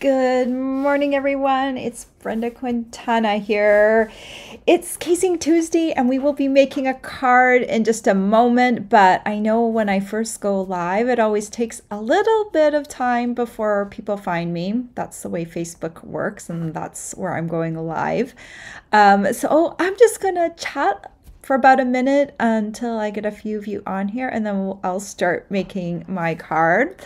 Good morning, everyone. It's Brenda Quintana here. It's CASE-ing Tuesday, and we will be making a card in just a moment. But I know when I first go live, it always takes a little bit of time before people find me. That's the way Facebook works, and that's where I'm going live. Um, so I'm just going to chat for about a minute until I get a few of you on here, and then I'll start making my card.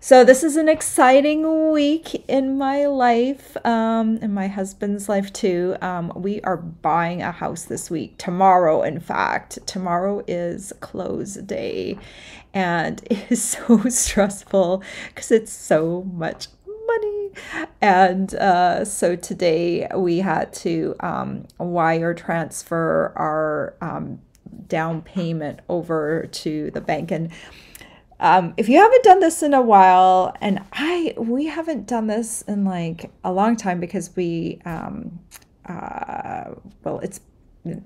So this is an exciting week in my life, um, in my husband's life too. Um, we are buying a house this week. Tomorrow, in fact, tomorrow is close day, and it is so stressful because it's so much money. And uh, so today we had to um, wire transfer our um, down payment over to the bank and um, if you haven't done this in a while, and I we haven't done this in like a long time because we um, uh, well it's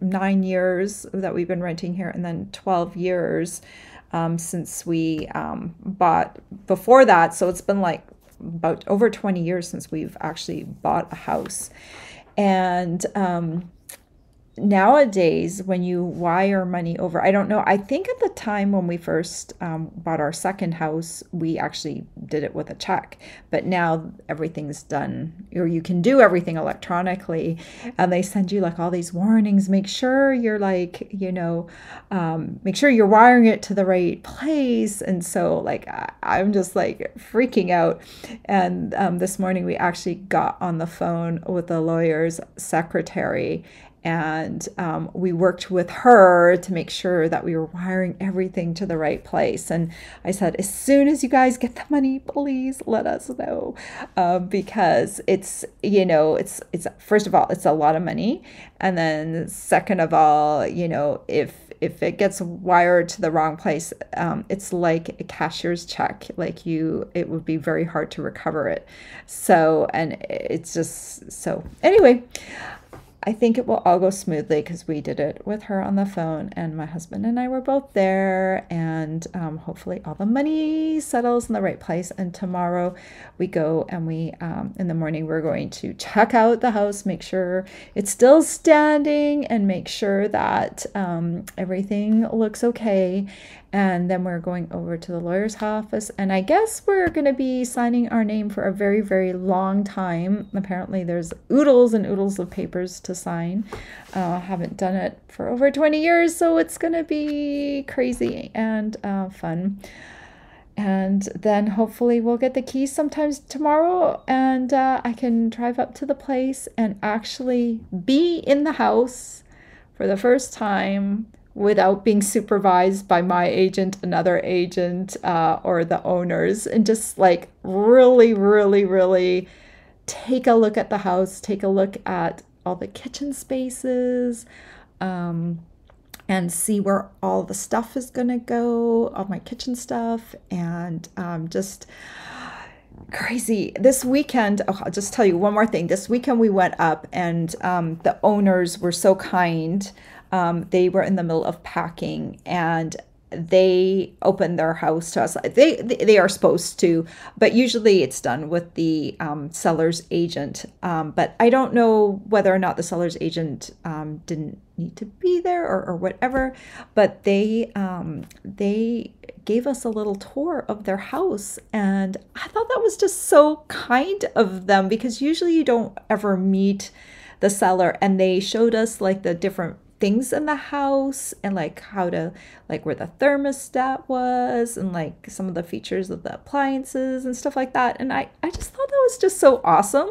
nine years that we've been renting here, and then twelve years um, since we um, bought before that. So it's been like about over twenty years since we've actually bought a house, and um, nowadays when you wire money over i don't know i think at the time when we first um, bought our second house we actually did it with a check. But now everything's done or you can do everything electronically and they send you like all these warnings make sure you're like you know um, make sure you're wiring it to the right place. And so like I, am just like freaking out. And um, this morning we actually got on the phone with the lawyer's secretary and um, we worked with her to make sure that we were wiring everything to the right place. And i said as soon as you guys get the money please let us know. Uh, because it's you know it's it's first of all it's a lot of money. And then second of all you know if if it gets wired to the wrong place um, it's like a cashier's check. Like you it would be very hard to recover it. So and it's just so anyway I think it will all go smoothly because we did it with her on the phone, and my husband and I were both there. And um, hopefully, all the money settles in the right place. And tomorrow, we go and we, um, in the morning, we're going to check out the house, make sure it's still standing, and make sure that um, everything looks okay and then we're going over to the lawyer's office. And i guess we're going to be signing our name for a very very long time. Apparently there's oodles and oodles of papers to sign. Uh, haven't done it for over 20 years so it's going to be crazy and uh, fun. And then hopefully we'll get the keys sometimes tomorrow and uh, i can drive up to the place and actually be in the house for the first time without being supervised by my agent, another agent, uh, or the owners, and just like really, really, really take a look at the house, take a look at all the kitchen spaces, um, and see where all the stuff is gonna go, all my kitchen stuff, and um, just crazy. This weekend, oh, I'll just tell you one more thing. This weekend we went up, and um, the owners were so kind um, they were in the middle of packing and they open their house to us. They they are supposed to, but usually it's done with the um, seller's agent. Um, but I don't know whether or not the seller's agent um, didn't need to be there or, or whatever. But they um, they gave us a little tour of their house, and I thought that was just so kind of them because usually you don't ever meet the seller, and they showed us like the different things in the house and like how to like where the thermostat was and like some of the features of the appliances and stuff like that. And i i just thought that was just so awesome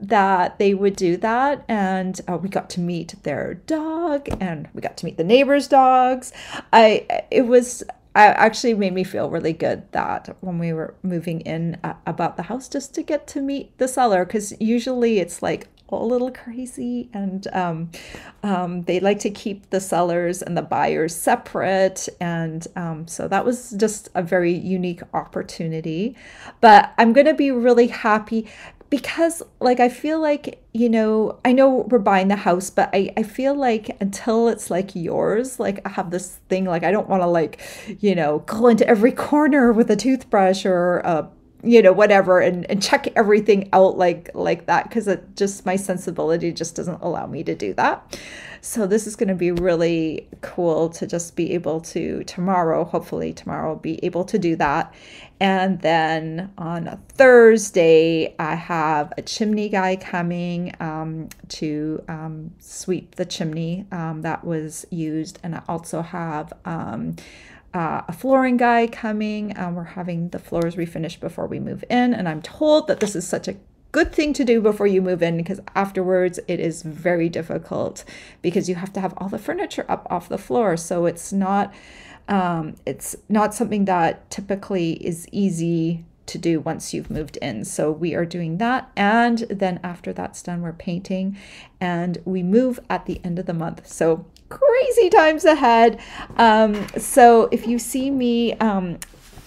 that they would do that. And uh, we got to meet their dog and we got to meet the neighbors dogs. I it was I actually made me feel really good that when we were moving in uh, about the house just to get to meet the seller because usually it's like a little crazy and um, um, they like to keep the sellers and the buyers separate and um, so that was just a very unique opportunity. But i'm going to be really happy because like i feel like you know i know we're buying the house but i, I feel like until it's like yours like i have this thing like i don't want to like you know go into every corner with a toothbrush or a you know whatever and, and check everything out like like that because it just my sensibility just doesn't allow me to do that so this is going to be really cool to just be able to tomorrow hopefully tomorrow be able to do that and then on a Thursday, I have a chimney guy coming um, to um, sweep the chimney um, that was used. And I also have um, uh, a flooring guy coming. Um, we're having the floors refinished before we move in. And I'm told that this is such a good thing to do before you move in because afterwards it is very difficult because you have to have all the furniture up off the floor. So it's not um, it's not something that typically is easy to do once you've moved in. So we are doing that. And then after that's done, we're painting and we move at the end of the month. So crazy times ahead. Um, so if you see me, um,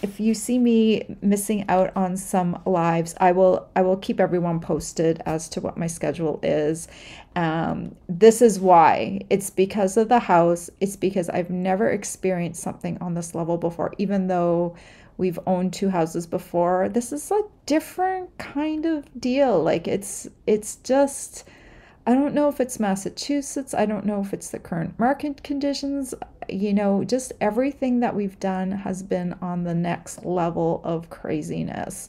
if you see me missing out on some lives, I will I will keep everyone posted as to what my schedule is. Um, this is why it's because of the house. It's because I've never experienced something on this level before, even though we've owned two houses before. This is a different kind of deal. Like it's it's just I don't know if it's Massachusetts. I don't know if it's the current market conditions. You know, just everything that we've done has been on the next level of craziness.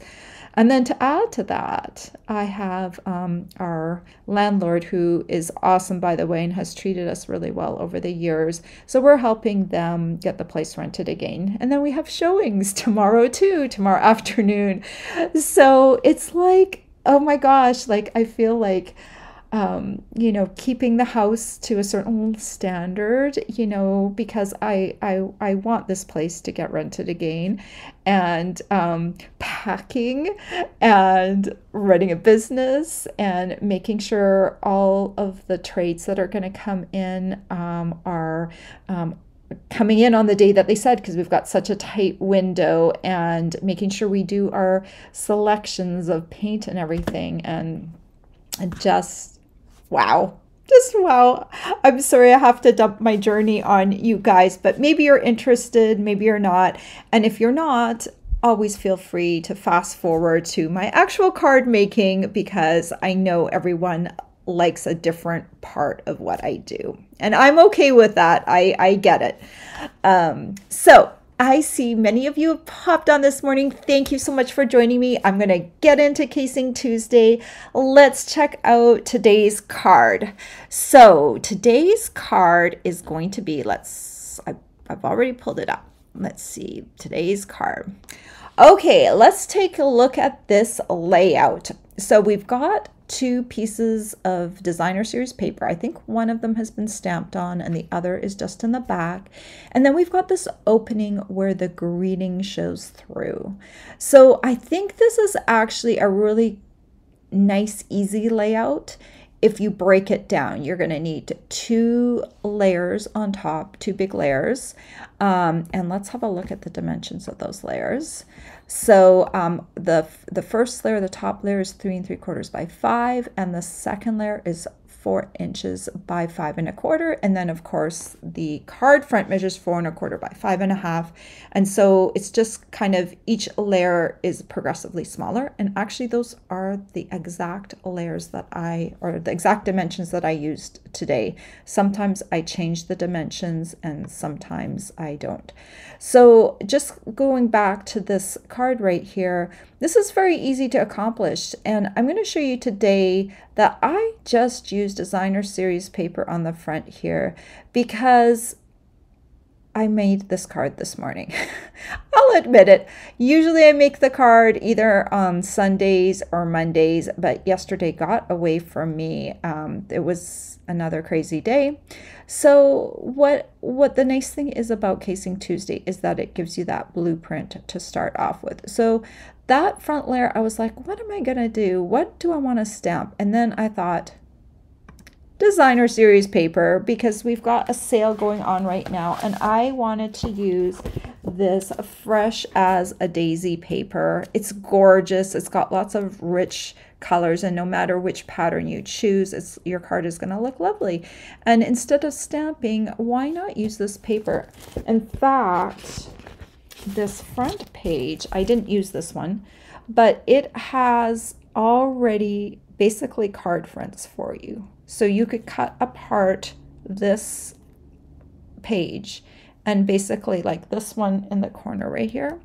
And then to add to that, I have um, our landlord who is awesome, by the way, and has treated us really well over the years. So we're helping them get the place rented again. And then we have showings tomorrow, too, tomorrow afternoon. So it's like, oh my gosh, like I feel like um, you know, keeping the house to a certain standard, you know, because I I I want this place to get rented again, and um, packing and running a business and making sure all of the trades that are going to come in um, are um, coming in on the day that they said because we've got such a tight window and making sure we do our selections of paint and everything and just wow. Just wow. I'm sorry I have to dump my journey on you guys, but maybe you're interested, maybe you're not. And if you're not, always feel free to fast forward to my actual card making because I know everyone likes a different part of what I do. And I'm okay with that. I, I get it. Um, so I see many of you have popped on this morning. Thank you so much for joining me. I'm going to get into CASE-ing Tuesday. Let's check out today's card. So, today's card is going to be, let's, I've, I've already pulled it up. Let's see, today's card. Okay, let's take a look at this layout. So, we've got two pieces of designer series paper. I think one of them has been stamped on and the other is just in the back. And then we've got this opening where the greeting shows through. So I think this is actually a really nice, easy layout. If you break it down, you're going to need two layers on top, two big layers. Um, and let's have a look at the dimensions of those layers. So um, the, the first layer, the top layer is three and three quarters by five, and the second layer is four inches by five and a quarter. And then of course the card front measures four and a quarter by five and a half. And so it's just kind of each layer is progressively smaller. And actually those are the exact layers that I, or the exact dimensions that I used today. Sometimes I change the dimensions and sometimes I don't. So just going back to this card right here, this is very easy to accomplish. And I'm going to show you today that I just used designer series paper on the front here because I made this card this morning. I'll admit it. Usually I make the card either on Sundays or Mondays, but yesterday got away from me. Um, it was another crazy day. So what what the nice thing is about CASE-ing Tuesday is that it gives you that blueprint to start off with. So that front layer, I was like, what am I gonna do? What do I want to stamp? And then I thought, designer series paper because we've got a sale going on right now and I wanted to use this fresh as a daisy paper. It's gorgeous. It's got lots of rich colors and no matter which pattern you choose, it's, your card is going to look lovely. And instead of stamping, why not use this paper? In fact, this front page, I didn't use this one, but it has already basically card fronts for you. So you could cut apart this page and basically like this one in the corner right here.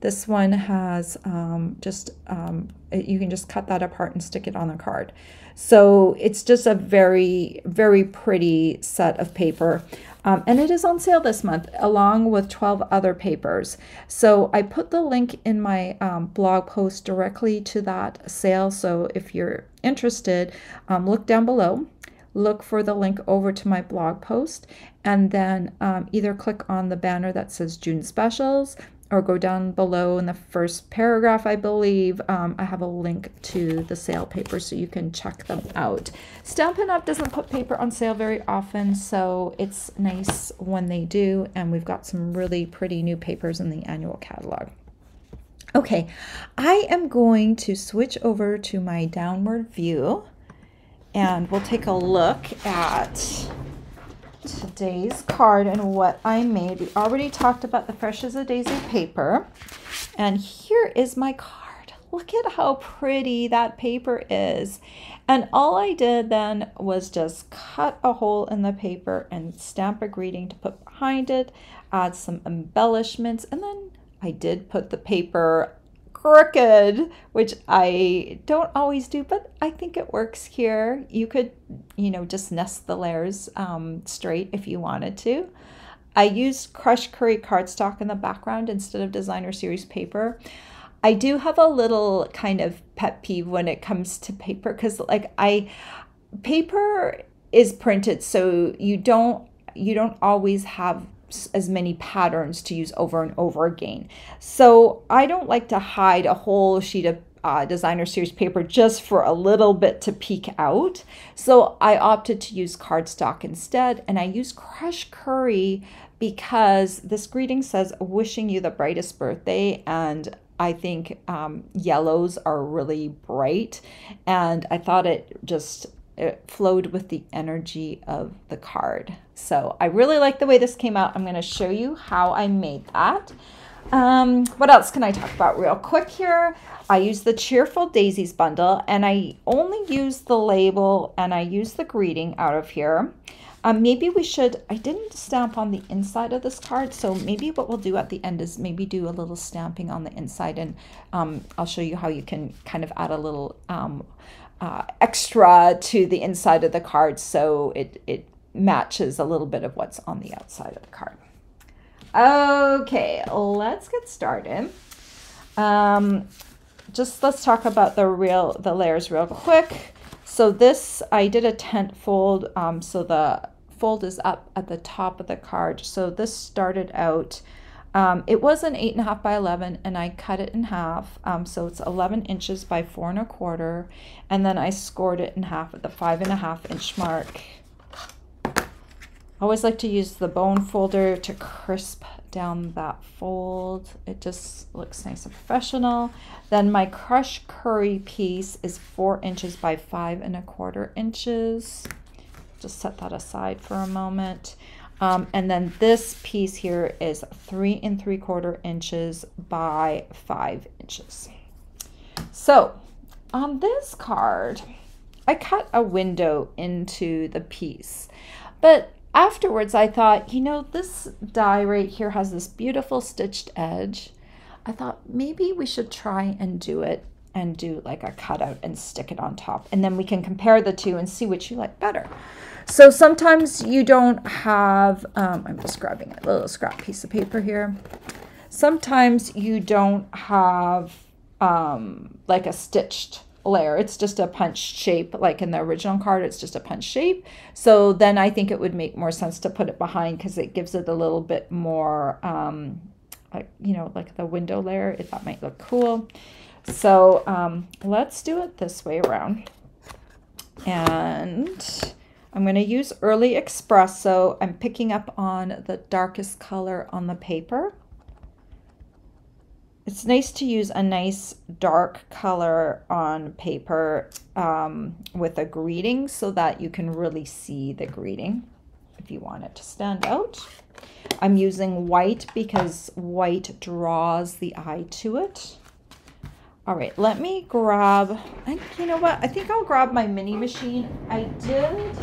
This one has um, just, um, you can just cut that apart and stick it on the card. So it's just a very, very pretty set of paper. Um, and it is on sale this month along with 12 other papers. So I put the link in my um, blog post directly to that sale. So if you're interested, um, look down below, look for the link over to my blog post, and then um, either click on the banner that says June specials or go down below in the first paragraph, I believe, um, I have a link to the sale paper so you can check them out. Stampin' Up! doesn't put paper on sale very often, so it's nice when they do, and we've got some really pretty new papers in the annual catalog. Okay, I am going to switch over to my downward view, and we'll take a look at today's card and what I made. We already talked about the Fresh as a Daisy paper. And here is my card. Look at how pretty that paper is. And all I did then was just cut a hole in the paper and stamp a greeting to put behind it, add some embellishments, and then I did put the paper crooked, which I don't always do, but I think it works here. You could, you know, just nest the layers um, straight if you wanted to. I used crushed curry cardstock in the background instead of designer series paper. I do have a little kind of pet peeve when it comes to paper because like I paper is printed so you don't you don't always have as many patterns to use over and over again. So I don't like to hide a whole sheet of uh, designer series paper just for a little bit to peek out. So I opted to use cardstock instead and I use crushed curry because this greeting says wishing you the brightest birthday and I think um, yellows are really bright and I thought it just it flowed with the energy of the card. So I really like the way this came out. I'm going to show you how I made that. Um, what else can I talk about real quick here? I use the Cheerful Daisies bundle and I only use the label and I use the greeting out of here. Um, maybe we should, I didn't stamp on the inside of this card, so maybe what we'll do at the end is maybe do a little stamping on the inside and um, I'll show you how you can kind of add a little um, uh, extra to the inside of the card so it, it matches a little bit of what's on the outside of the card. Okay, let's get started. Um, just let's talk about the real the layers real quick. So this, I did a tent fold, um, so the fold is up at the top of the card. So this started out um, it was an eight and a half by 11 and I cut it in half. Um, so it's 11 inches by four and a quarter. And then I scored it in half at the five and a half inch mark. I always like to use the bone folder to crisp down that fold. It just looks nice and professional. Then my crushed curry piece is four inches by five and a quarter inches. Just set that aside for a moment. Um, and then this piece here is three and three quarter inches by five inches. So on this card, I cut a window into the piece, but afterwards I thought, you know, this die right here has this beautiful stitched edge. I thought maybe we should try and do it and do like a cutout and stick it on top. And then we can compare the two and see which you like better. So sometimes you don't have, um, I'm just grabbing a little scrap piece of paper here. Sometimes you don't have um, like a stitched layer. It's just a punched shape, like in the original card, it's just a punched shape. So then I think it would make more sense to put it behind because it gives it a little bit more, um, like, you know, like the window layer, if that might look cool. So um, let's do it this way around. And I'm going to use Early Espresso. I'm picking up on the darkest color on the paper. It's nice to use a nice dark color on paper um, with a greeting so that you can really see the greeting if you want it to stand out. I'm using white because white draws the eye to it. All right, let me grab, I, you know what? I think I'll grab my mini machine. I did,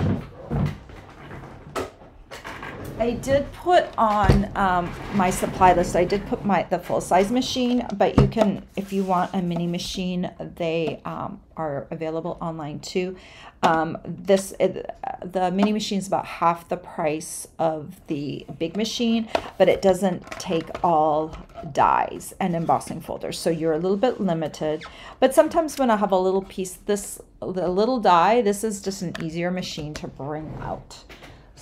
I did put on um, my supply list, I did put my, the full size machine, but you can, if you want a mini machine, they um, are available online too. Um, this it, the mini machine is about half the price of the big machine, but it doesn't take all dies and embossing folders, so you're a little bit limited. But sometimes when I have a little piece, this the little die, this is just an easier machine to bring out.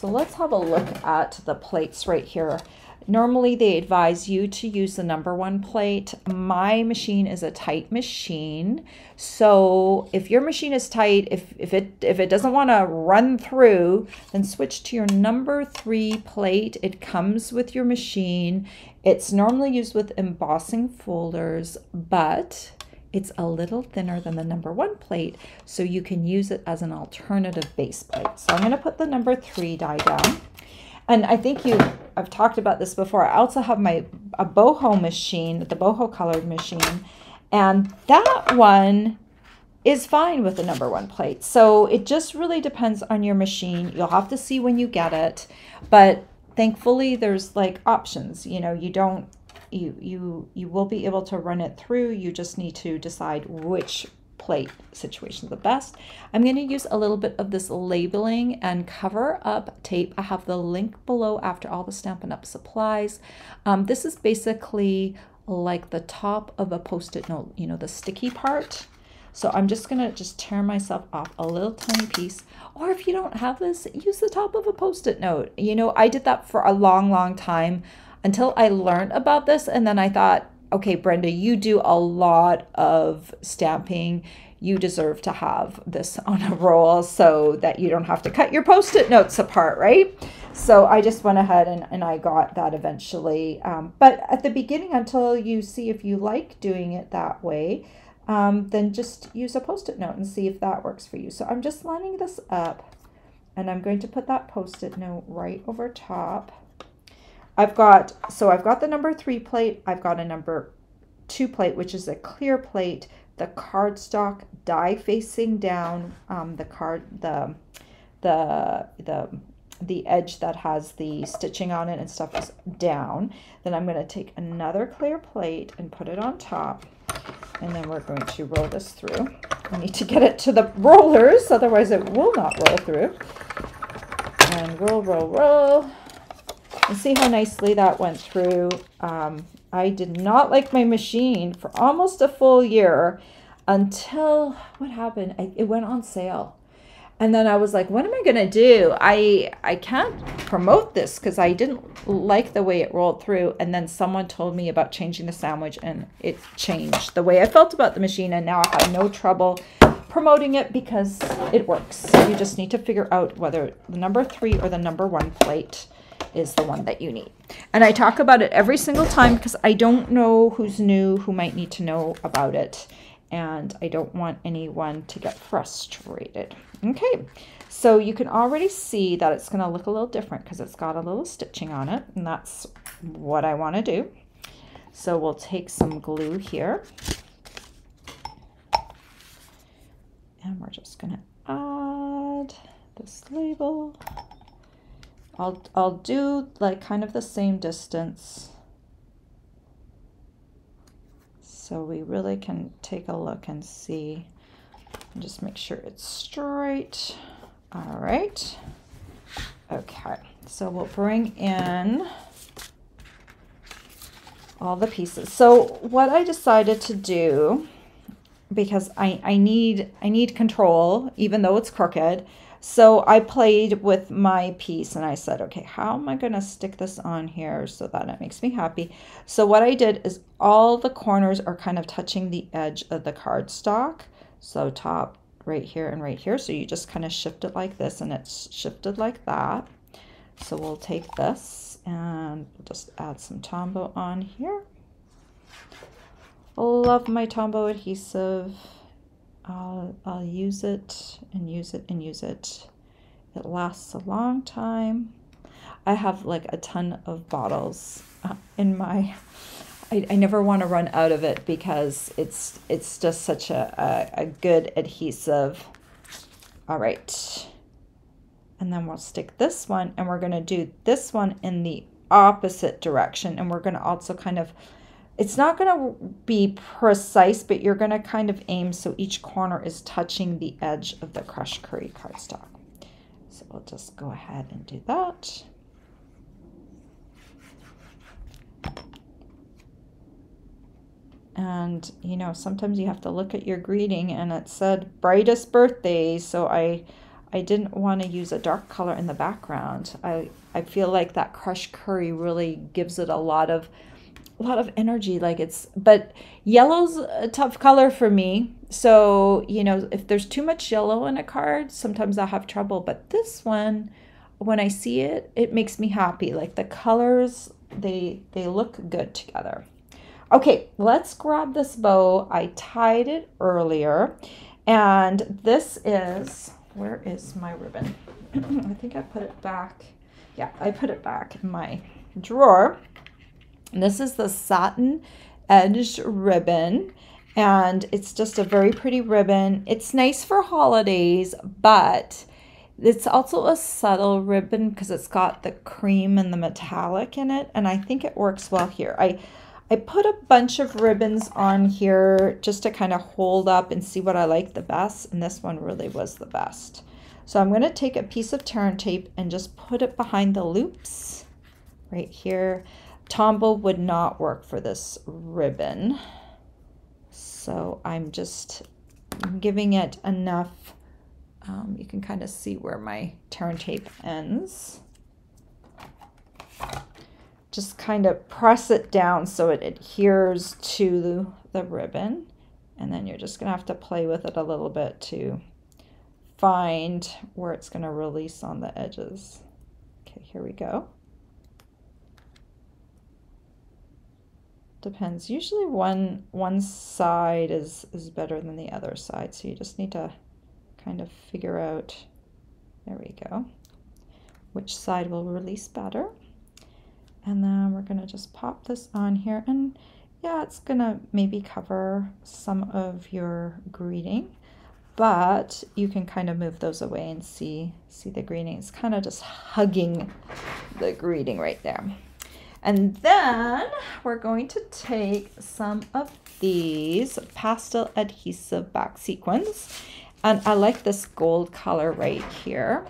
So let's have a look at the plates right here. Normally they advise you to use the number one plate. My machine is a tight machine. So if your machine is tight, if, if it if it doesn't want to run through, then switch to your number three plate. It comes with your machine. It's normally used with embossing folders, but it's a little thinner than the number one plate, so you can use it as an alternative base plate. So I'm going to put the number three die down. And I think you, I've talked about this before. I also have my a boho machine, the boho colored machine, and that one is fine with the number one plate. So it just really depends on your machine. You'll have to see when you get it, but thankfully there's like options. You know, you don't you you you will be able to run it through. You just need to decide which plate situation the best. I'm going to use a little bit of this labeling and cover up tape. I have the link below after all the Stampin' Up! supplies. Um, this is basically like the top of a post-it note, you know, the sticky part. So I'm just going to just tear myself off a little tiny piece. Or if you don't have this, use the top of a post-it note. You know, I did that for a long, long time until I learned about this. And then I thought, okay, Brenda, you do a lot of stamping. You deserve to have this on a roll so that you don't have to cut your post it notes apart, right? So I just went ahead and, and I got that eventually. Um, but at the beginning, until you see if you like doing it that way, um, then just use a post it note and see if that works for you. So I'm just lining this up and I'm going to put that post it note right over top. I've got, so I've got the number three plate. I've got a number two plate, which is a clear plate. The cardstock die facing down, um, the card, the, the, the, the edge that has the stitching on it and stuff is down. Then I'm going to take another clear plate and put it on top. And then we're going to roll this through. I need to get it to the rollers, otherwise it will not roll through. And roll, roll, roll. See how nicely that went through. Um, I did not like my machine for almost a full year until, what happened? I, it went on sale. And then I was like, what am I going to do? I, I can't promote this because I didn't like the way it rolled through. And then someone told me about changing the sandwich and it changed the way I felt about the machine. And now I have no trouble promoting it because it works. You just need to figure out whether the number three or the number one plate is the one that you need. And I talk about it every single time because I don't know who's new, who might need to know about it. And I don't want anyone to get frustrated. Okay, so you can already see that it's going to look a little different because it's got a little stitching on it. And that's what I want to do. So we'll take some glue here. And we're just going to add this label. I'll, I'll do like kind of the same distance so we really can take a look and see and just make sure it's straight. All right. Okay, so we'll bring in all the pieces. So what I decided to do, because I, I need I need control, even though it's crooked, so I played with my piece and I said, okay, how am I going to stick this on here so that it makes me happy? So what I did is all the corners are kind of touching the edge of the cardstock. So top right here and right here. So you just kind of shift it like this and it's shifted like that. So we'll take this and just add some Tombow on here. Love my Tombow adhesive. I'll, I'll use it and use it and use it. It lasts a long time. I have like a ton of bottles uh, in my I, I never want to run out of it because it's it's just such a, a, a good adhesive. All right. And then we'll stick this one and we're going to do this one in the opposite direction. And we're going to also kind of, it's not going to be precise, but you're going to kind of aim so each corner is touching the edge of the crushed curry cardstock. So we'll just go ahead and do that. and you know sometimes you have to look at your greeting and it said brightest birthday so i i didn't want to use a dark color in the background i i feel like that crushed curry really gives it a lot of a lot of energy like it's but yellow's a tough color for me so you know if there's too much yellow in a card sometimes i'll have trouble but this one when i see it it makes me happy like the colors they they look good together Okay, let's grab this bow. I tied it earlier. And this is, where is my ribbon? I think I put it back. Yeah, I put it back in my drawer. And this is the satin edged ribbon. And it's just a very pretty ribbon. It's nice for holidays, but it's also a subtle ribbon because it's got the cream and the metallic in it. And I think it works well here. I I put a bunch of ribbons on here just to kind of hold up and see what I like the best. And this one really was the best. So I'm going to take a piece of turn tape and just put it behind the loops right here. Tombow would not work for this ribbon. So I'm just giving it enough. Um, you can kind of see where my turn tape ends just kind of press it down so it adheres to the, the ribbon. And then you're just going to have to play with it a little bit to find where it's going to release on the edges. Okay, here we go. Depends. Usually one one side is, is better than the other side, so you just need to kind of figure out, there we go, which side will release better. And then we're gonna just pop this on here and yeah, it's gonna maybe cover some of your greeting, but you can kind of move those away and see, see the greeting. It's kind of just hugging the greeting right there. And then we're going to take some of these pastel adhesive back sequins. And I like this gold color right here.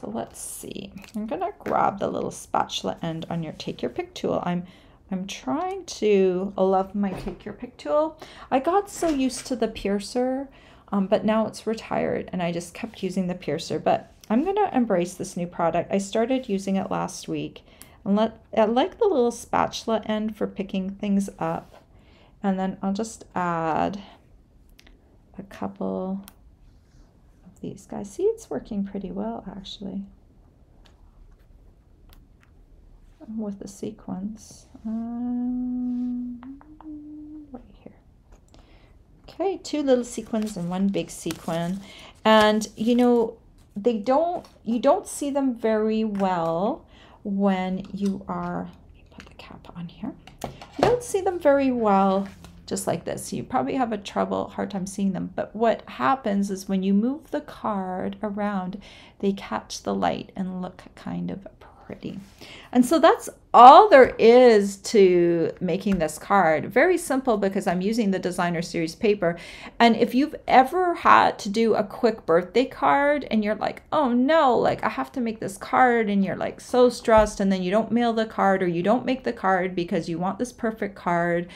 So let's see. I'm gonna grab the little spatula end on your take your pick tool. I'm I'm trying to love my take your pick tool. I got so used to the piercer, um, but now it's retired and I just kept using the piercer. But I'm gonna embrace this new product. I started using it last week. And let I like the little spatula end for picking things up. And then I'll just add a couple of these guys. See, it's working pretty well actually with the sequence. Um, right here. Okay, two little sequins and one big sequin. And you know, they don't, you don't see them very well when you are, put the cap on here. You don't see them very well just like this. You probably have a trouble, hard time seeing them. But what happens is when you move the card around, they catch the light and look kind of pretty. And so that's all there is to making this card. Very simple because I'm using the designer series paper. And if you've ever had to do a quick birthday card and you're like, oh no, like I have to make this card and you're like so stressed and then you don't mail the card or you don't make the card because you want this perfect card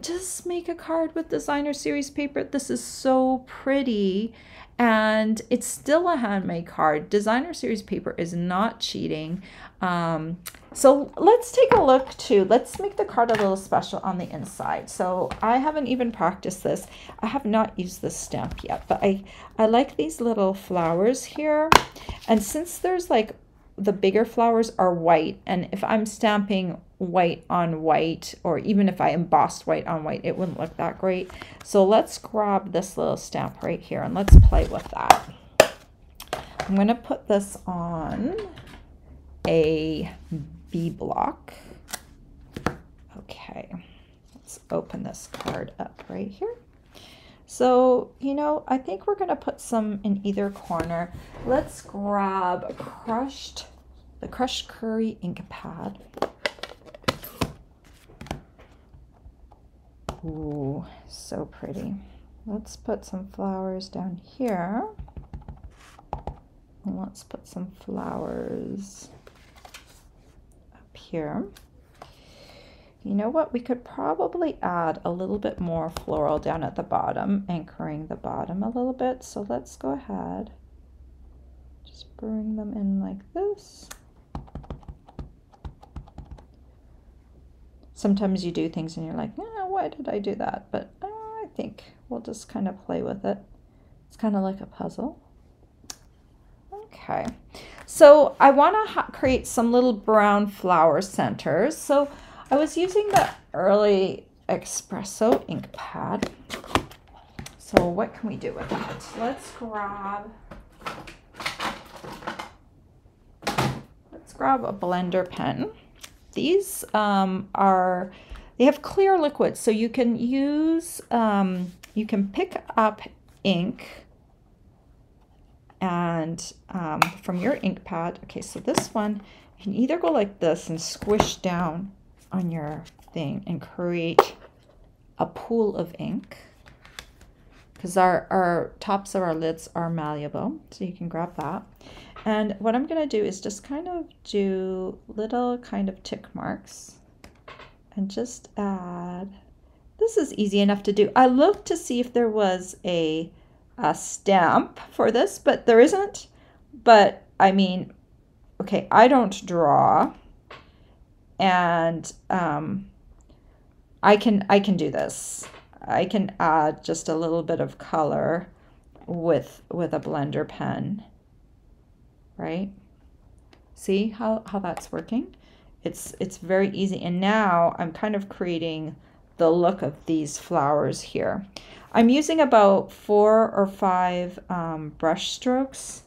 just make a card with designer series paper. This is so pretty and it's still a handmade card. Designer series paper is not cheating. Um, so let's take a look too. Let's make the card a little special on the inside. So I haven't even practiced this. I have not used this stamp yet, but I, I like these little flowers here. And since there's like the bigger flowers are white and if I'm stamping white on white or even if I embossed white on white it wouldn't look that great so let's grab this little stamp right here and let's play with that I'm going to put this on a B block Okay, let's open this card up right here. So, you know, I think we're going to put some in either corner. Let's grab crushed, the crushed curry ink pad. Ooh, so pretty. Let's put some flowers down here. And let's put some flowers up here. You know what? We could probably add a little bit more floral down at the bottom, anchoring the bottom a little bit. So let's go ahead. Just bring them in like this. Sometimes you do things and you're like, yeah, why did I do that? But uh, I think we'll just kind of play with it. It's kind of like a puzzle. Okay, so I want to create some little brown flower centers. So I was using the early espresso ink pad. So what can we do with that? Let's grab, let's grab a blender pen. These um, are, they have clear liquids. so you can use, um, you can pick up ink and um, from your ink pad. Okay, so this one can either go like this and squish down on your thing and create a pool of ink because our, our tops of our lids are malleable so you can grab that and what I'm going to do is just kind of do little kind of tick marks and just add this is easy enough to do. I looked to see if there was a, a stamp for this but there isn't. But I mean okay I don't draw. And um, I can I can do this. I can add just a little bit of color with with a blender pen, right? See how, how that's working? It's it's very easy. And now I'm kind of creating the look of these flowers here. I'm using about four or five um, brush strokes.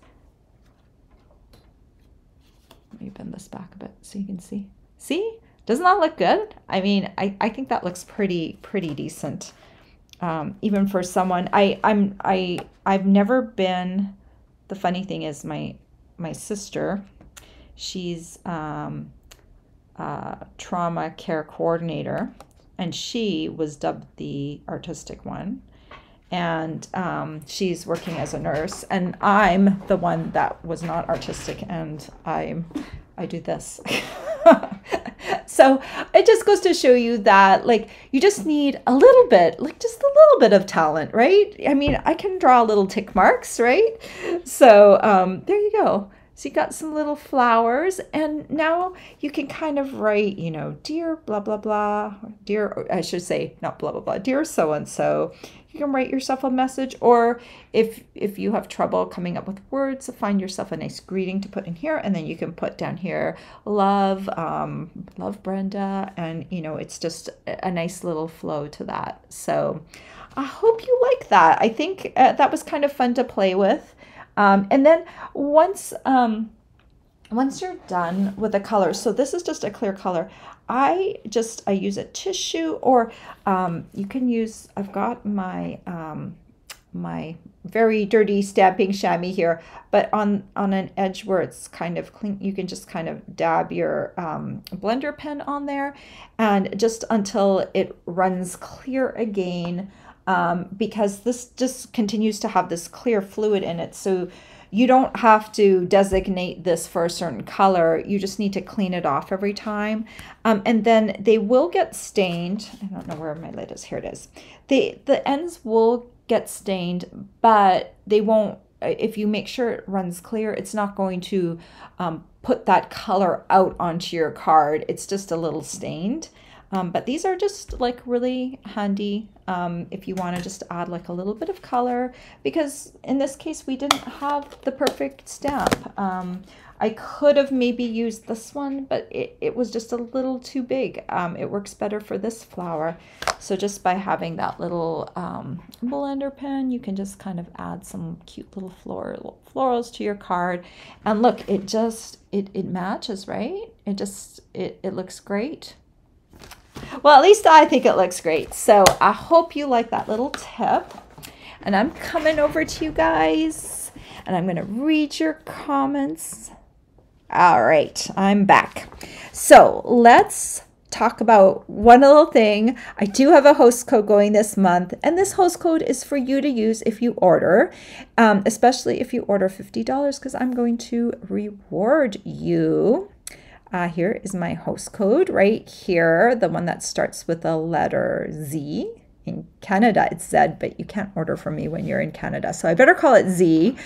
Let me bend this back a bit so you can see. See, doesn't that look good? I mean, I, I think that looks pretty, pretty decent. Um, even for someone, I, I'm, I, I've never been, the funny thing is my, my sister, she's, um, trauma care coordinator and she was dubbed the artistic one. And um, she's working as a nurse and i'm the one that was not artistic and i'm i do this so it just goes to show you that like you just need a little bit like just a little bit of talent right? I mean i can draw little tick marks right? So um, there you go. So you got some little flowers and now you can kind of write you know dear blah blah blah dear i should say not blah blah blah dear so and so you can write yourself a message or if if you have trouble coming up with words find yourself a nice greeting to put in here and then you can put down here love um, love brenda and you know it's just a nice little flow to that. So i hope you like that. I think uh, that was kind of fun to play with. Um, and then once um, once you're done with the color so this is just a clear color I just I use a tissue or um, you can use I've got my um, my very dirty stamping chamois here but on on an edge where it's kind of clean you can just kind of dab your um, blender pen on there. And just until it runs clear again um, because this just continues to have this clear fluid in it. So you don't have to designate this for a certain color. You just need to clean it off every time. Um, and then they will get stained. I don't know where my lid is. Here it is. They, the ends will get stained, but they won't, if you make sure it runs clear, it's not going to um, put that color out onto your card. It's just a little stained. Um, but these are just like really handy um, if you want to just add like a little bit of color because in this case we didn't have the perfect stamp. Um, I could have maybe used this one, but it, it was just a little too big. Um, it works better for this flower. So just by having that little um, blender pen, you can just kind of add some cute little floral, florals to your card. And look, it just, it, it matches, right? It just, it, it looks great. Well, at least I think it looks great. So I hope you like that little tip. And I'm coming over to you guys and I'm going to read your comments. All right, I'm back. So let's talk about one little thing. I do have a host code going this month, and this host code is for you to use if you order, um, especially if you order $50, because I'm going to reward you. Uh, here is my host code right here, the one that starts with a letter Z in Canada it's Z, but you can't order from me when you're in Canada. So I better call it Z.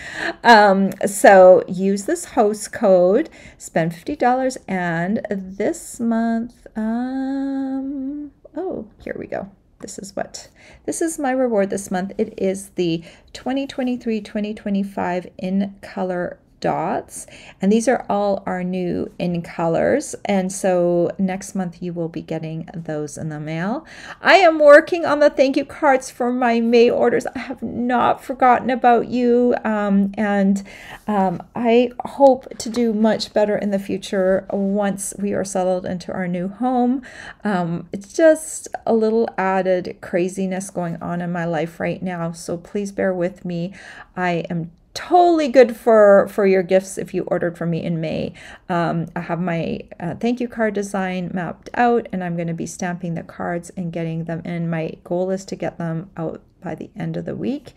Um, so use this host code, spend $50, and this month, um, oh, here we go. This is what this is my reward this month. It is the 2023 2025 in color dots. And these are all our new in colors. And so next month you will be getting those in the mail. I am working on the thank you cards for my may orders. I have not forgotten about you. Um, and um, i hope to do much better in the future once we are settled into our new home. Um, it's just a little added craziness going on in my life right now. So please bear with me. I am totally good for for your gifts if you ordered from me in May. Um, I have my uh, thank you card design mapped out and I'm going to be stamping the cards and getting them in. My goal is to get them out by the end of the week.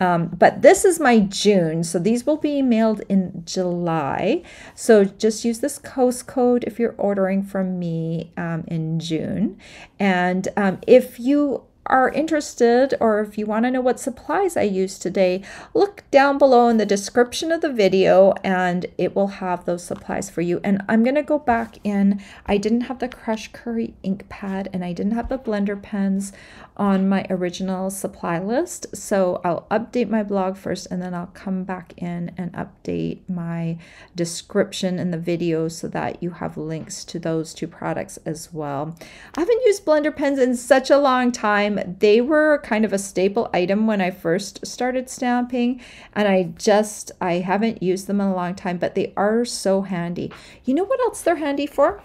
Um, but this is my June, so these will be mailed in July. So just use this host code if you're ordering from me um, in June. And um, if you are interested or if you want to know what supplies I used today, look down below in the description of the video and it will have those supplies for you. And I'm going to go back in. I didn't have the Crushed Curry ink pad and I didn't have the blender pens on my original supply list. So I'll update my blog first and then I'll come back in and update my description in the video so that you have links to those two products as well. I haven't used blender pens in such a long time. They were kind of a staple item when I first started stamping and I just, I haven't used them in a long time, but they are so handy. You know what else they're handy for?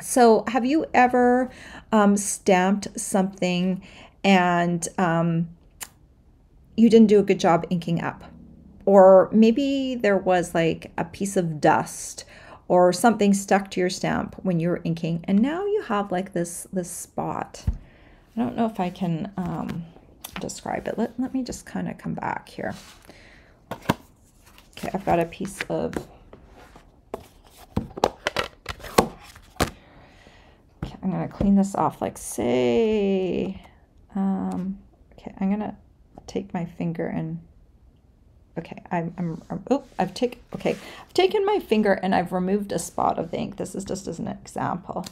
So, have you ever um, stamped something and um, you didn't do a good job inking up? Or maybe there was like a piece of dust or something stuck to your stamp when you were inking, and now you have like this this spot. I don't know if I can um, describe it. Let, let me just kind of come back here. Okay, I've got a piece of I'm going to clean this off like say, um, okay, I'm going to take my finger and, okay, I'm, I'm, I'm oh, I've taken, okay, I've taken my finger and I've removed a spot of the ink. This is just as an example.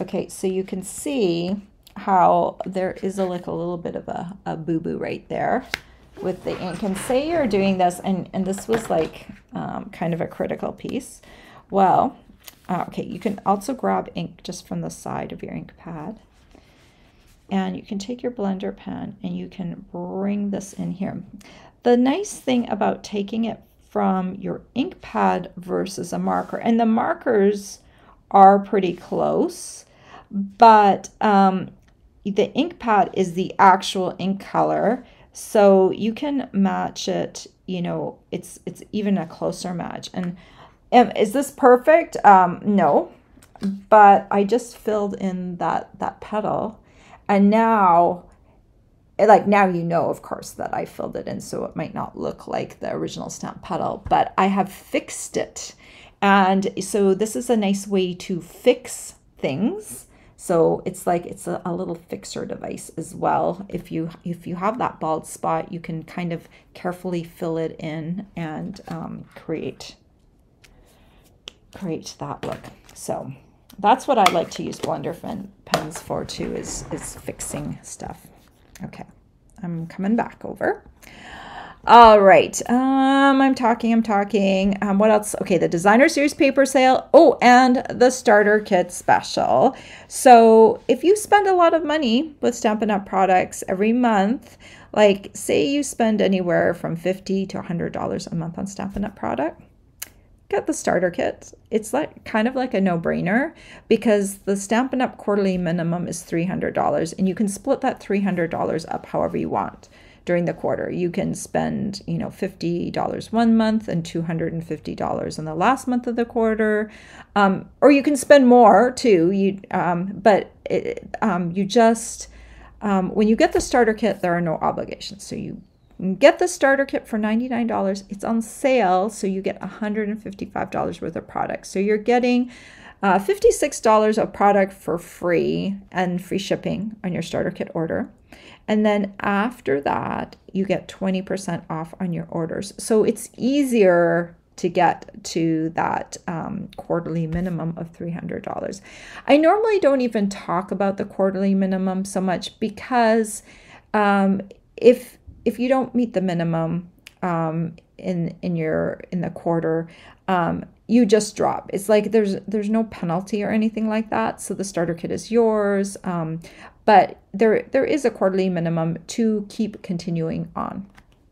Okay, so you can see how there is a, like a little bit of a, a boo-boo right there with the ink. And say you're doing this, and, and this was like um, kind of a critical piece. Well, uh, okay, you can also grab ink just from the side of your ink pad. And you can take your blender pen and you can bring this in here. The nice thing about taking it from your ink pad versus a marker, and the markers are pretty close, but um, the ink pad is the actual ink color. So you can match it, you know, it's it's even a closer match. And um, is this perfect? Um, no, but I just filled in that that petal, and now, like now you know, of course, that I filled it in, so it might not look like the original stamp petal, but I have fixed it, and so this is a nice way to fix things. So it's like it's a, a, little fixer device as well. If you if you have that bald spot, you can kind of carefully fill it in and um, create create that look. So that's what I like to use blender pen, pens for too, is, is fixing stuff. Okay, I'm coming back over. All right, um, I'm talking, I'm talking. Um, what else? Okay, the designer series paper sale. Oh, and the starter kit special. So if you spend a lot of money with Stampin' Up! products every month, like say you spend anywhere from 50 to $100 a month on Stampin' Up! product, get the starter kit. It's like kind of like a no-brainer because the Stampin' Up! quarterly minimum is $300 and you can split that $300 up however you want during the quarter. You can spend, you know, $50 one month and $250 in the last month of the quarter. Um, or you can spend more too. You, um, but it, um, you just, um, when you get the starter kit, there are no obligations. So you get the starter kit for $99. It's on sale, so you get $155 worth of products. So you're getting uh, $56 of product for free and free shipping on your starter kit order. And then after that, you get 20% off on your orders. So it's easier to get to that um, quarterly minimum of $300. I normally don't even talk about the quarterly minimum so much because um, if if you don't meet the minimum um, in in your in the quarter, um, you just drop. It's like there's there's no penalty or anything like that. So the starter kit is yours. Um, but there there is a quarterly minimum to keep continuing on.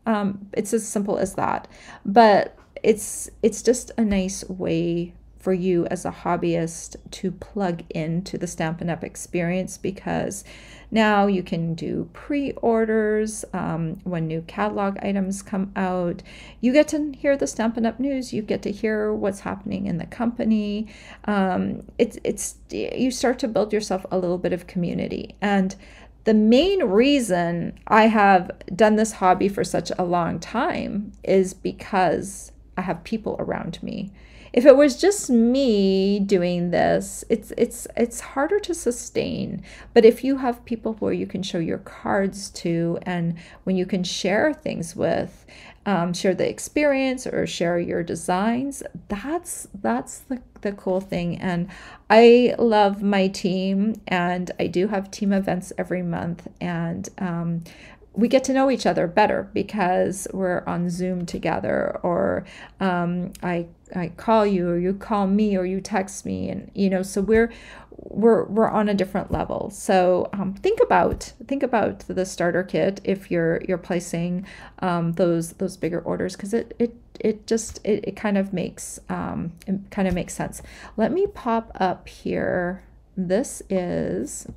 Um, it's as simple as that. But it's it's just a nice way for you as a hobbyist to plug into the Stampin' Up! experience because now you can do pre orders um, when new catalog items come out. You get to hear the Stampin' Up! news, you get to hear what's happening in the company. Um, it's, it's, you start to build yourself a little bit of community. And the main reason I have done this hobby for such a long time is because I have people around me if it was just me doing this, it's it's it's harder to sustain. But if you have people where you can show your cards to and when you can share things with, um, share the experience or share your designs, that's that's the the cool thing. And I love my team, and I do have team events every month, and um, we get to know each other better because we're on Zoom together, or um, I I call you, or you call me, or you text me, and you know, so we're we're we're on a different level. So um, think about think about the starter kit if you're you're placing um, those those bigger orders because it it it just it, it kind of makes um, it kind of makes sense. Let me pop up here. This is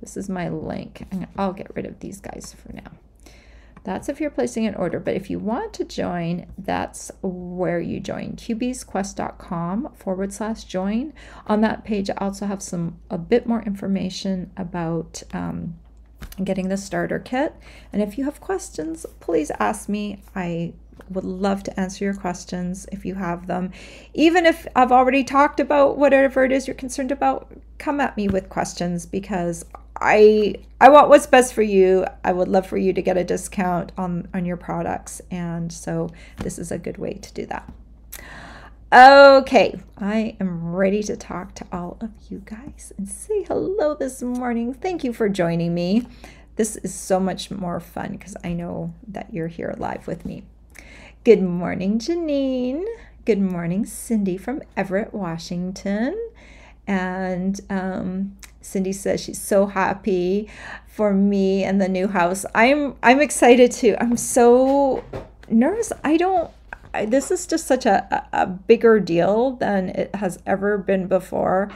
this is my link. I'll get rid of these guys for now. That's if you're placing an order. But if you want to join, that's where you join. qbeesquest.com forward slash join. On that page, I also have some a bit more information about um, getting the starter kit. And if you have questions, please ask me. I would love to answer your questions if you have them. Even if I've already talked about whatever it is you're concerned about, come at me with questions because I I want what's best for you. I would love for you to get a discount on on your products and so this is a good way to do that. Okay, I am ready to talk to all of you guys and say hello this morning. Thank you for joining me. This is so much more fun because I know that you're here live with me. Good morning, Janine. Good morning, Cindy from Everett, Washington. And um, Cindy says she's so happy for me and the new house. I'm I'm excited too. I'm so nervous. I don't. I, this is just such a, a bigger deal than it has ever been before.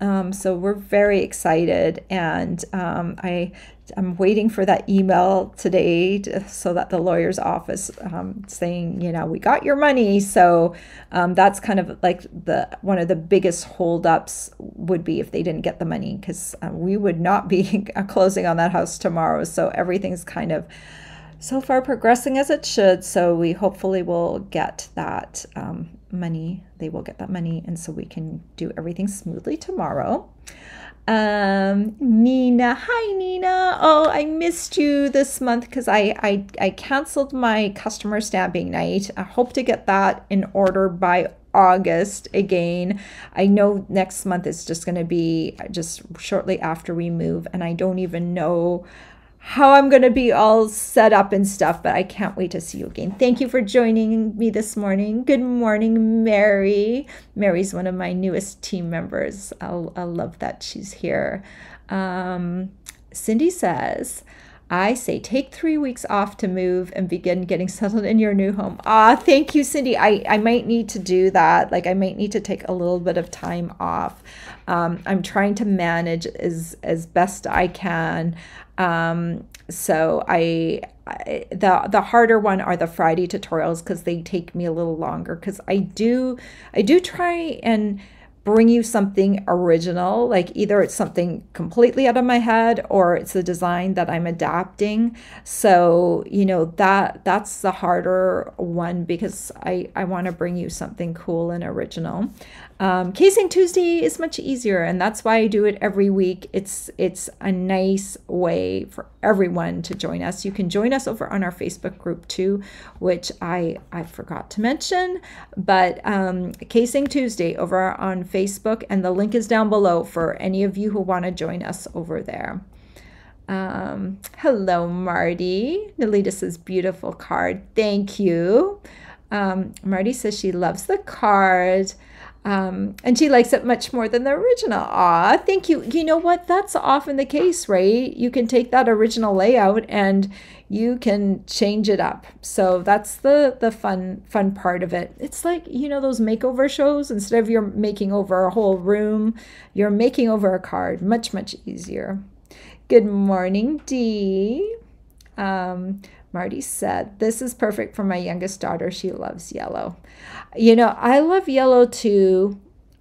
Um, so we're very excited, and um, I I'm waiting for that email today to, so that the lawyer's office um, saying, you know, we got your money. So um, that's kind of like the one of the biggest holdups would be if they didn't get the money because uh, we would not be closing on that house tomorrow. So everything's kind of so far progressing as it should. So we hopefully will get that um, money. They will get that money, and so we can do everything smoothly tomorrow. Um, Nina, hi Nina. Oh, I missed you this month because I, I I canceled my customer stamping night. I hope to get that in order by August again. I know next month is just going to be just shortly after we move, and I don't even know how I'm going to be all set up and stuff, but I can't wait to see you again. Thank you for joining me this morning. Good morning, Mary. Mary's one of my newest team members. i I love that she's here. Um, Cindy says, I say take three weeks off to move and begin getting settled in your new home. Ah, thank you, Cindy. I, I might need to do that. Like I might need to take a little bit of time off. Um, I'm trying to manage as as best I can. Um, so I, I, the the harder one are the Friday tutorials because they take me a little longer because I do I do try and bring you something original like either it's something completely out of my head or it's a design that i'm adapting. So you know that that's the harder one because i i want to bring you something cool and original um, CASE-ing Tuesday is much easier, and that's why I do it every week. It's it's a nice way for everyone to join us. You can join us over on our Facebook group too, which I I forgot to mention. But um, CASE-ing Tuesday over on Facebook, and the link is down below for any of you who want to join us over there. Um, hello, Marty. Nalita says beautiful card. Thank you. Um, Marty says she loves the card. Um, and she likes it much more than the original. Ah, thank you. You know what? That's often the case, right? You can take that original layout and you can change it up. So that's the the fun fun part of it. It's like you know those makeover shows. Instead of you're making over a whole room, you're making over a card. Much much easier. Good morning, Dee. Um, Marty said, This is perfect for my youngest daughter. She loves yellow. You know, I love yellow too,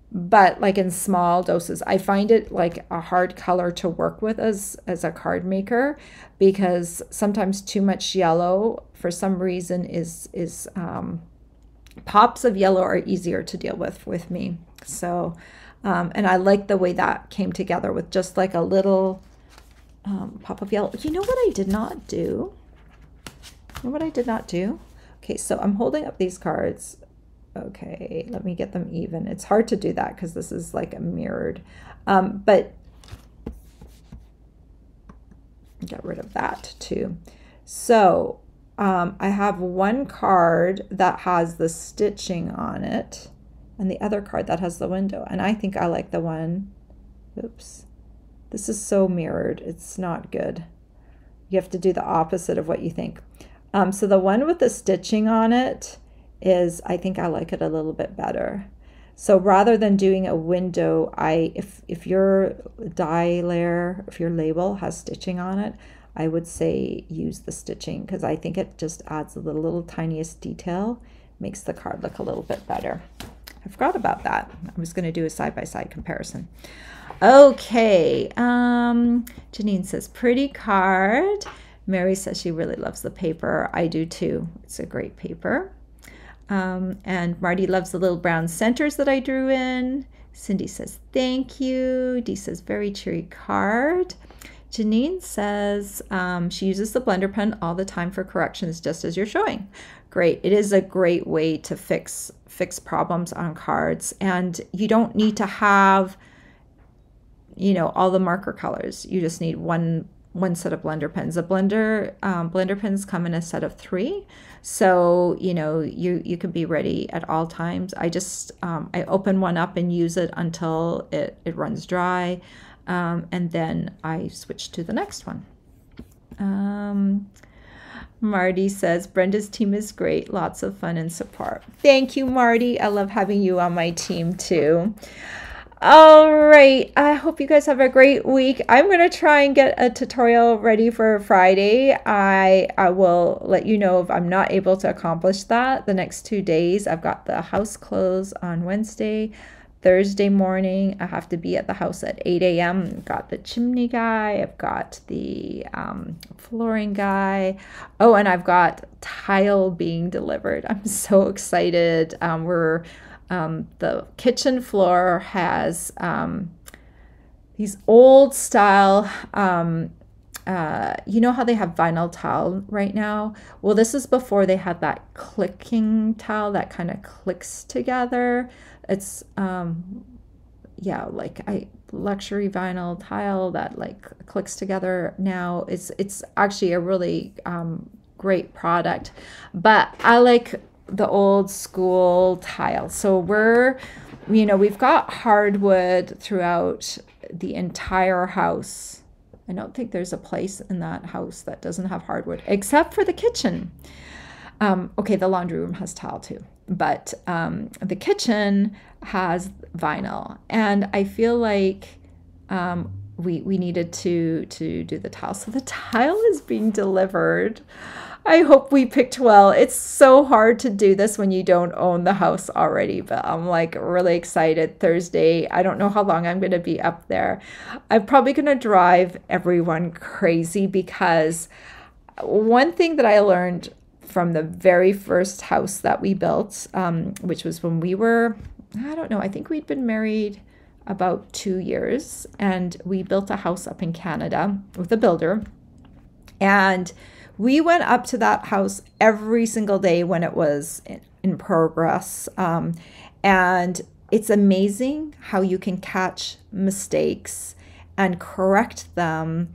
but like in small doses. I find it like a hard color to work with as, as a card maker because sometimes too much yellow for some reason is is um, pops of yellow are easier to deal with with me. So, um, and I like the way that came together with just like a little um, pop of yellow. You know what I did not do? Know what I did not do? Okay, so I'm holding up these cards. Okay, let me get them even. It's hard to do that because this is like a mirrored. Um, but get rid of that too. So um, I have one card that has the stitching on it and the other card that has the window. And I think I like the one, oops, this is so mirrored. It's not good. You have to do the opposite of what you think. Um, so the one with the stitching on it is, I think I like it a little bit better. So rather than doing a window, I if if your die layer, if your label has stitching on it, I would say use the stitching because I think it just adds the little, little tiniest detail, makes the card look a little bit better. I forgot about that. I was going to do a side-by-side -side comparison. Okay, um, Janine says, pretty card. Mary says she really loves the paper. I do too. It's a great paper. Um, and Marty loves the little brown centers that I drew in. Cindy says, thank you. Dee says, very cheery card. Janine says um, she uses the blender pen all the time for corrections, just as you're showing. Great. It is a great way to fix fix problems on cards, and you don't need to have, you know, all the marker colors. You just need one one set of blender pens. The blender um, blender pens come in a set of three, so you know you you can be ready at all times. I just um, I open one up and use it until it it runs dry, um, and then I switch to the next one. Um, Marty says Brenda's team is great, lots of fun and support. Thank you, Marty. I love having you on my team too. All right. I hope you guys have a great week. I'm going to try and get a tutorial ready for Friday. I, I will let you know if I'm not able to accomplish that the next two days. I've got the house close on Wednesday. Thursday morning, I have to be at the house at 8 a.m. Got the chimney guy, I've got the um, flooring guy. Oh, and I've got tile being delivered. I'm so excited. Um, we're um, the kitchen floor has um, these old style, um, uh, you know how they have vinyl tile right now? Well, this is before they had that clicking tile that kind of clicks together. It's, um, yeah, like I luxury vinyl tile that like clicks together now. It's, it's actually a really um, great product, but I like the old school tile. So we're, you know, we've got hardwood throughout the entire house. I don't think there's a place in that house that doesn't have hardwood, except for the kitchen. Um, okay, the laundry room has tile too, but um, the kitchen has vinyl, and I feel like um, we we needed to to do the tile. So the tile is being delivered. I hope we picked well. It's so hard to do this when you don't own the house already, but I'm like really excited. Thursday, I don't know how long I'm going to be up there. I'm probably going to drive everyone crazy because one thing that I learned from the very first house that we built, um, which was when we were, I don't know, I think we'd been married about two years, and we built a house up in Canada with a builder. And we went up to that house every single day when it was in, in progress. Um, and it's amazing how you can catch mistakes and correct them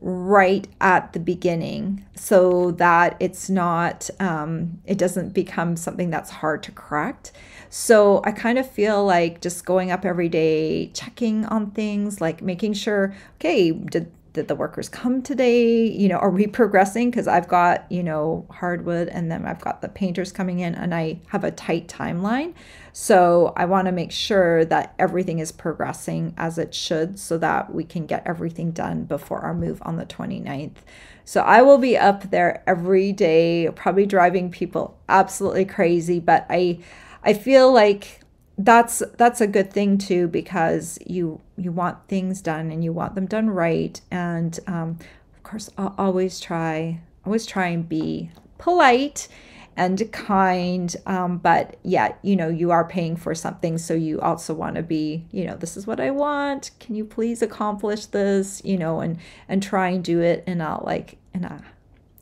right at the beginning so that it's not um, it doesn't become something that's hard to correct so i kind of feel like just going up every day checking on things like making sure okay did did the workers come today? You know, are we progressing? Because I've got, you know, hardwood and then I've got the painters coming in and I have a tight timeline. So I want to make sure that everything is progressing as it should so that we can get everything done before our move on the 29th. So I will be up there every day, probably driving people absolutely crazy, but I I feel like that's that's a good thing too because you you want things done and you want them done right. And um, of course I'll always try always try and be polite and kind. Um, but yeah you know you are paying for something so you also want to be you know this is what i want. Can you please accomplish this? You know and and try and do it in a like in a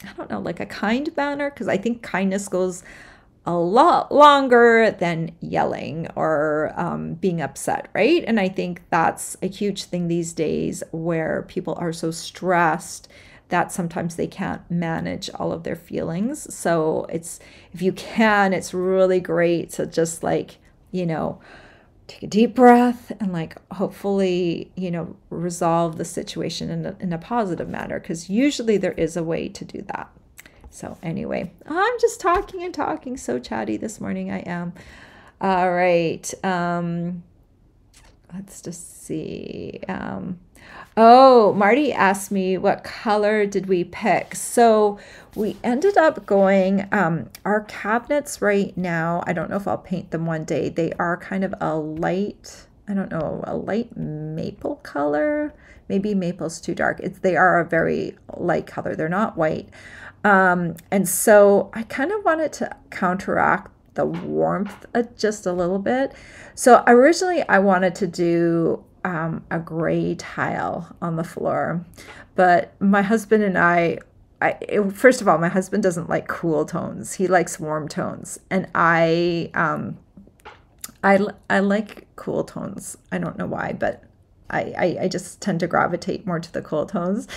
i don't know like a kind manner because i think kindness goes a lot longer than yelling or um, being upset, right? And I think that's a huge thing these days where people are so stressed that sometimes they can't manage all of their feelings. So it's, if you can, it's really great to just like, you know, take a deep breath and like hopefully, you know, resolve the situation in a, in a positive manner because usually there is a way to do that. So, anyway, I'm just talking and talking. So chatty this morning, I am. All right. Um, let's just see. Um, oh, Marty asked me what color did we pick. So we ended up going, um, our cabinets right now, I don't know if I'll paint them one day. They are kind of a light, I don't know, a light maple color. Maybe maple's too dark. It's, they are a very light color. They're not white. Um, and so I kind of wanted to counteract the warmth just a little bit. So originally I wanted to do um, a gray tile on the floor, but my husband and I, I first of all, my husband doesn't like cool tones. He likes warm tones, and I, um, I, I like cool tones. I don't know why, but I, I, just tend to gravitate more to the cool tones.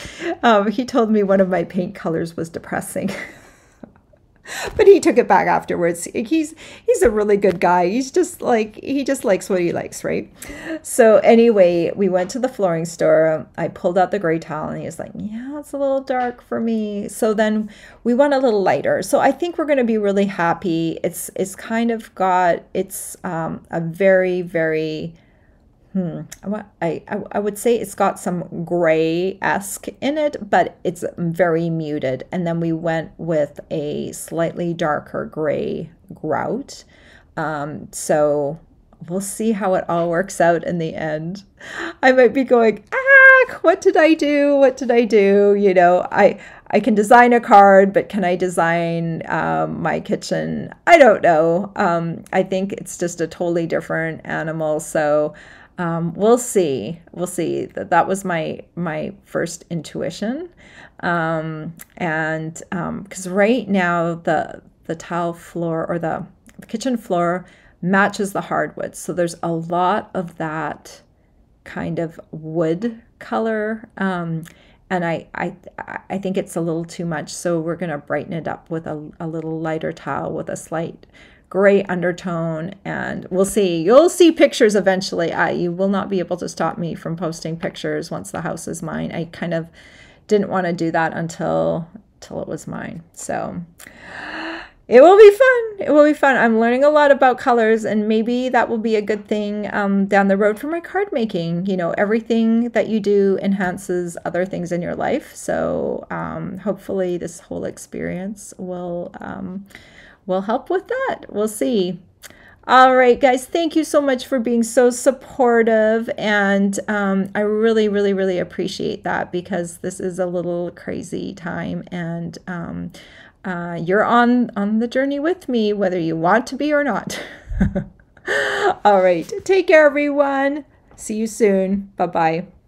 Um, he told me one of my paint colors was depressing. but he took it back afterwards. He's he's a really good guy. He's just like he just likes what he likes, right? So anyway, we went to the flooring store. I pulled out the gray tile and he was like, "Yeah, it's a little dark for me." So then we went a little lighter. So I think we're going to be really happy. It's it's kind of got it's um, a very very Hmm. I, I, I would say it's got some gray esque in it, but it's very muted. And then we went with a slightly darker gray grout. Um, so we'll see how it all works out in the end. I might be going, ah, what did I do? What did I do? You know, I I can design a card, but can I design um, my kitchen? I don't know. Um, I think it's just a totally different animal. So um, we'll see. We'll see. That that was my my first intuition, um, and because um, right now the the tile floor or the, the kitchen floor matches the hardwood, so there's a lot of that kind of wood color. Um, and I, I I think it's a little too much, so we're gonna brighten it up with a, a little lighter tile with a slight gray undertone and we'll see you'll see pictures eventually I you will not be able to stop me from posting pictures once the house is mine I kind of didn't want to do that until until it was mine so it will be fun. It will be fun. I'm learning a lot about colors, and maybe that will be a good thing um, down the road for my card making. You know, everything that you do enhances other things in your life. So um, hopefully, this whole experience will um, will help with that. We'll see. All right, guys, thank you so much for being so supportive. And um, I really, really, really appreciate that because this is a little crazy time. And um, uh, you're on on the journey with me, whether you want to be or not. All right, take care, everyone. See you soon. Bye bye.